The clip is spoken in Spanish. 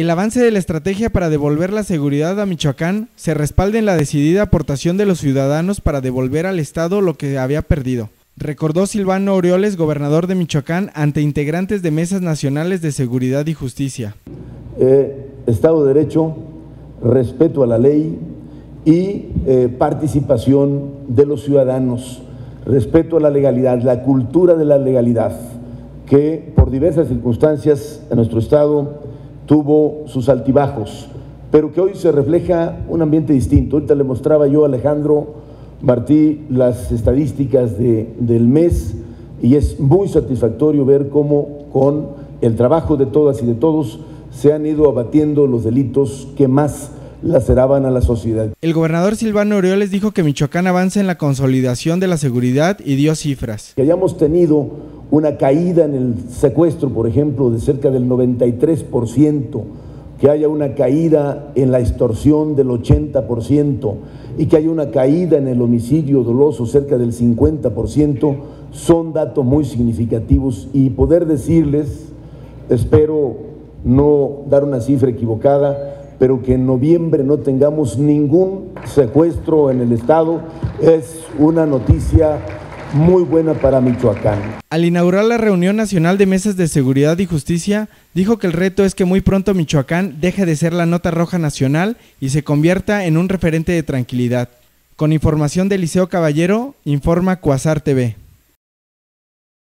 el avance de la estrategia para devolver la seguridad a Michoacán se respalda en la decidida aportación de los ciudadanos para devolver al Estado lo que había perdido. Recordó Silvano Orioles, gobernador de Michoacán, ante integrantes de mesas nacionales de seguridad y justicia. Eh, Estado de Derecho, respeto a la ley y eh, participación de los ciudadanos, respeto a la legalidad, la cultura de la legalidad, que por diversas circunstancias en nuestro Estado tuvo sus altibajos, pero que hoy se refleja un ambiente distinto. Ahorita le mostraba yo a Alejandro Martí las estadísticas de, del mes y es muy satisfactorio ver cómo con el trabajo de todas y de todos se han ido abatiendo los delitos que más laceraban a la sociedad. El gobernador Silvano Orioles dijo que Michoacán avanza en la consolidación de la seguridad y dio cifras. Que hayamos tenido una caída en el secuestro, por ejemplo, de cerca del 93%, que haya una caída en la extorsión del 80% y que haya una caída en el homicidio doloso cerca del 50%, son datos muy significativos. Y poder decirles, espero no dar una cifra equivocada, pero que en noviembre no tengamos ningún secuestro en el Estado es una noticia muy buena para Michoacán. Al inaugurar la reunión nacional de mesas de seguridad y justicia, dijo que el reto es que muy pronto Michoacán deje de ser la nota roja nacional y se convierta en un referente de tranquilidad. Con información de Liceo Caballero, informa Cuasar TV.